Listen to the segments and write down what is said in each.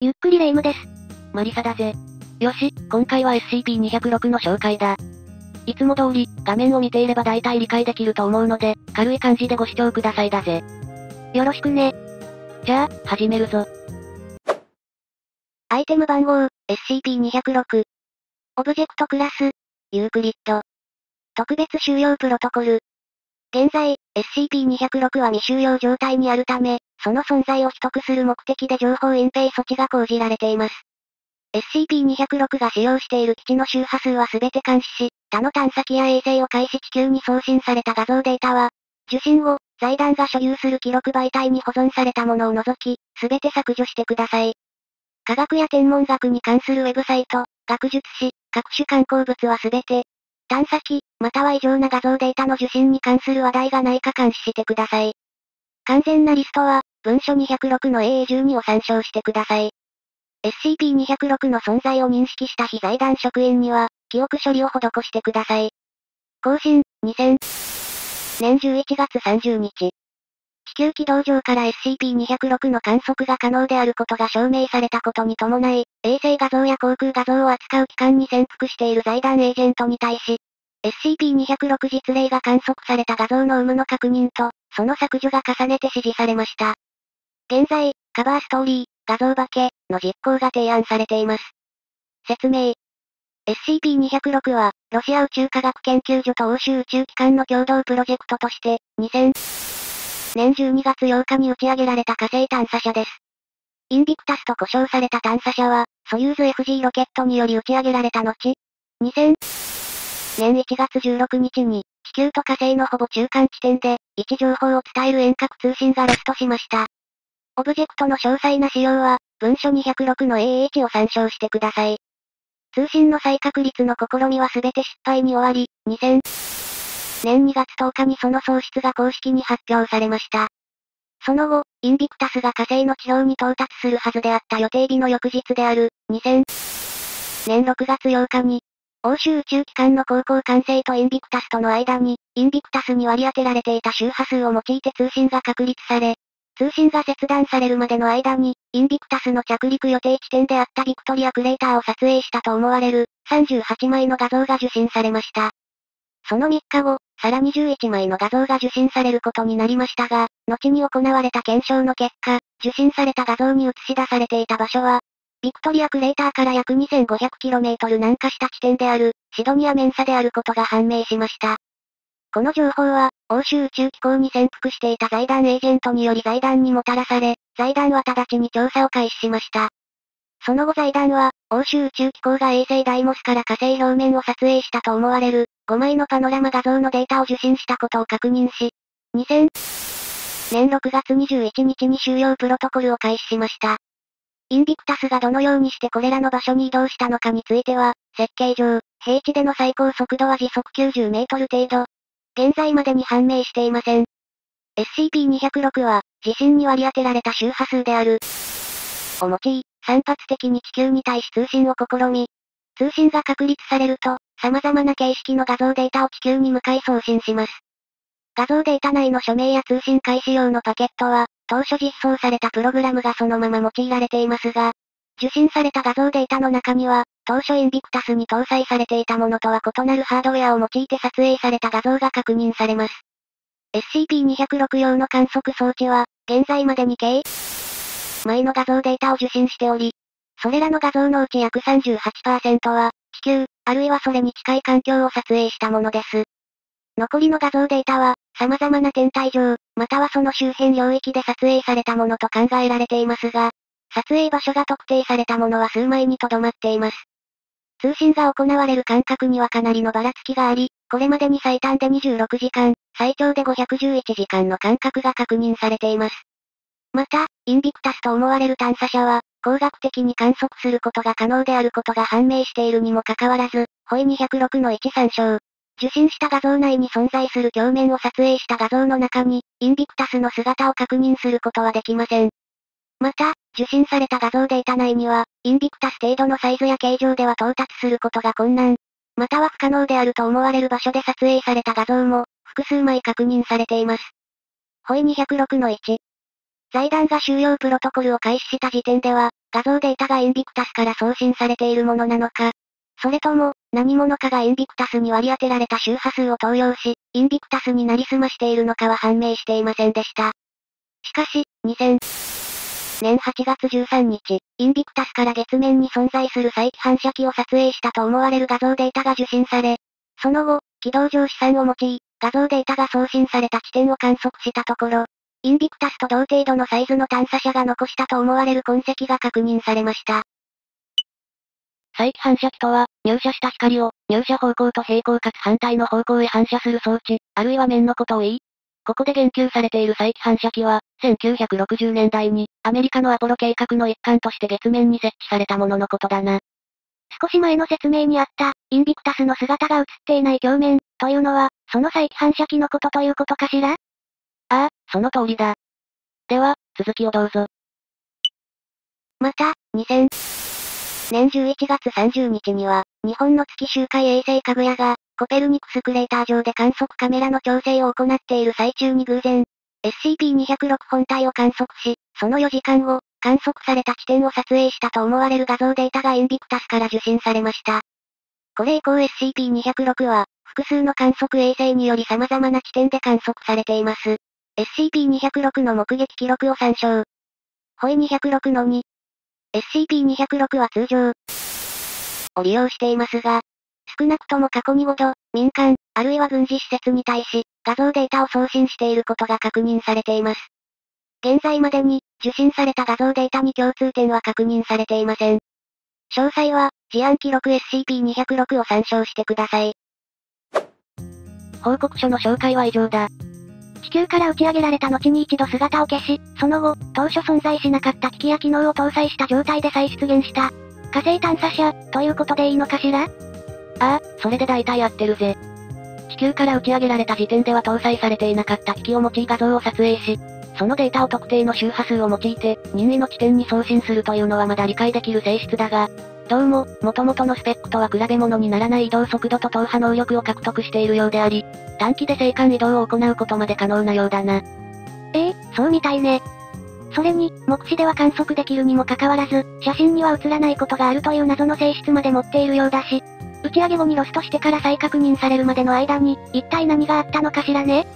ゆっくり霊夢です。魔理沙だぜ。よし、今回は SCP-206 の紹介だ。いつも通り、画面を見ていれば大体理解できると思うので、軽い感じでご視聴くださいだぜ。よろしくね。じゃあ、始めるぞ。アイテム番号、SCP-206。オブジェクトクラス、ユークリッド。特別収容プロトコル。現在、SCP-206 は未収容状態にあるため、その存在を秘匿する目的で情報隠蔽措置が講じられています。SCP-206 が使用している基地の周波数は全て監視し、他の探査機や衛星を介し地球に送信された画像データは、受信後、財団が所有する記録媒体に保存されたものを除き、全て削除してください。科学や天文学に関するウェブサイト、学術誌、各種観光物は全て、探査機、または異常な画像データの受信に関する話題がないか監視してください。完全なリストは、文書206の AA12 を参照してください。SCP-206 の存在を認識した非財団職員には、記憶処理を施してください。更新、2000年11月30日。球軌道上から SCP-206 の観測が可能であることが証明されたことに伴い、衛星画像や航空画像を扱う機関に潜伏している財団エージェントに対し、SCP-206 実例が観測された画像の有無の確認と、その削除が重ねて指示されました。現在、カバーストーリー、画像化け、の実行が提案されています。説明。SCP-206 は、ロシア宇宙科学研究所と欧州宇宙機関の共同プロジェクトとして、2000年12月8日に打ち上げられた火星探査車です。インビクタスと故障された探査車は、ソユーズ FG ロケットにより打ち上げられた後、2000年1月16日に、地球と火星のほぼ中間地点で、位置情報を伝える遠隔通信がロストしました。オブジェクトの詳細な仕様は、文書206の AH を参照してください。通信の再確立の試みは全て失敗に終わり、2000年2月10日にその喪失が公式に発表されました。その後、インビクタスが火星の地表に到達するはずであった予定日の翌日である、2000年6月8日に、欧州宇宙機関の航行管制とインビクタスとの間に、インビクタスに割り当てられていた周波数を用いて通信が確立され、通信が切断されるまでの間に、インビクタスの着陸予定地点であったビクトリアクレーターを撮影したと思われる、38枚の画像が受信されました。その3日後、さらに11枚の画像が受信されることになりましたが、後に行われた検証の結果、受信された画像に映し出されていた場所は、ビクトリアクレーターから約 2500km 南下した地点である、シドニアメンサであることが判明しました。この情報は、欧州宇宙機構に潜伏していた財団エージェントにより財団にもたらされ、財団は直ちに調査を開始しました。その後財団は、欧州宇宙機構が衛星ダイモスから火星表面を撮影したと思われる、5枚のパノラマ画像のデータを受信したことを確認し、2000年6月21日に収容プロトコルを開始しました。インビクタスがどのようにしてこれらの場所に移動したのかについては、設計上、平地での最高速度は時速90メートル程度。現在までに判明していません。SCP-206 は、地震に割り当てられた周波数である。を用い、散発的に地球に対し通信を試み、通信が確立されると、様々な形式の画像データを地球に向かい送信します。画像データ内の署名や通信開始用のパケットは、当初実装されたプログラムがそのまま用いられていますが、受信された画像データの中には、当初インビクタスに搭載されていたものとは異なるハードウェアを用いて撮影された画像が確認されます。SCP-206 用の観測装置は、現在までに計枚の画像データを受信しており、それらの画像のうち約38%は、地球、あるいはそれに近い環境を撮影したものです。残りの画像データは、様々な天体上、またはその周辺領域で撮影されたものと考えられていますが、撮影場所が特定されたものは数枚にとどまっています。通信が行われる間隔にはかなりのばらつきがあり、これまでに最短で26時間、最長で511時間の間隔が確認されています。また、インビクタスと思われる探査車は、工学的に観測することが可能であることが判明しているにもかかわらず、ホイ206の1参照、受信した画像内に存在する鏡面を撮影した画像の中に、インビクタスの姿を確認することはできません。また、受信された画像データ内には、インビクタス程度のサイズや形状では到達することが困難、または不可能であると思われる場所で撮影された画像も、複数枚確認されています。ホイ206の1。財団が終了プロトコルを開始した時点では、画像データがインビクタスから送信されているものなのか、それとも、何者かがインビクタスに割り当てられた周波数を投用し、インビクタスになりすましているのかは判明していませんでした。しかし、2000年8月13日、インビクタスから月面に存在する再起反射機を撮影したと思われる画像データが受信され、その後、軌道上資産を用い、画像データが送信された地点を観測したところ、インビクタスと同程度のサイズの探査車が残したと思われる痕跡が確認されました。再起反射機とは、入射した光を、入射方向と平行かつ反対の方向へ反射する装置、あるいは面のことを言い、ここで言及されている再起反射機は、1960年代に、アメリカのアポロ計画の一環として月面に設置されたもののことだな。少し前の説明にあった、インビクタスの姿が映っていない鏡面、というのは、その再起反射機のことということかしら？ああ、その通りだ。では、続きをどうぞ。また、2000年11月30日には、日本の月周回衛星かぐやが、コペルニクスクレーター上で観測カメラの調整を行っている最中に偶然、SCP-206 本体を観測し、その4時間後、観測された地点を撮影したと思われる画像データがインビクタスから受信されました。これ以降 SCP-206 は、複数の観測衛星により様々な地点で観測されています。SCP-206 の目撃記録を参照。ホイ206の2。SCP-206 は通常を利用していますが、少なくとも過去に5度、民間、あるいは軍事施設に対し、画像データを送信していることが確認されています。現在までに、受信された画像データに共通点は確認されていません。詳細は、事案記録 SCP-206 を参照してください。報告書の紹介は以上だ。地球から打ち上げられた後に一度姿を消し、その後、当初存在しなかった機器や機能を搭載した状態で再出現した、火星探査車、ということでいいのかしら？ああ、それで大体合ってるぜ。地球から打ち上げられた時点では搭載されていなかった機器を用い画像を撮影し、そのデータを特定の周波数を用いて、任意の地点に送信するというのはまだ理解できる性質だが、どうも、元々のスペックとは比べ物にならない移動速度と踏破能力を獲得しているようであり、短期で静観移動を行うことまで可能なようだな。ええそうみたいね。それに、目視では観測できるにもかかわらず、写真には映らないことがあるという謎の性質まで持っているようだし、打ち上げ後にロストしてから再確認されるまでの間に、一体何があったのかしらね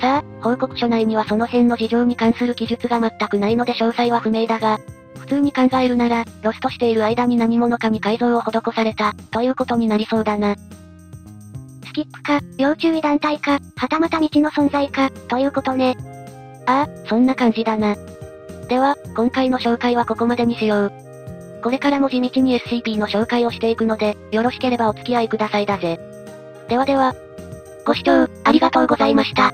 さあ、報告書内にはその辺の事情に関する記述が全くないので詳細は不明だが、普通に考えるなら、ロストしている間に何者かに改造を施された、ということになりそうだな。キックか、要注意団体か、はたまた道の存在か、ということね。ああ、そんな感じだな。では、今回の紹介はここまでにしよう。これからも地道に SCP の紹介をしていくので、よろしければお付き合いくださいだぜ。ではでは、ご視聴、ありがとうございました。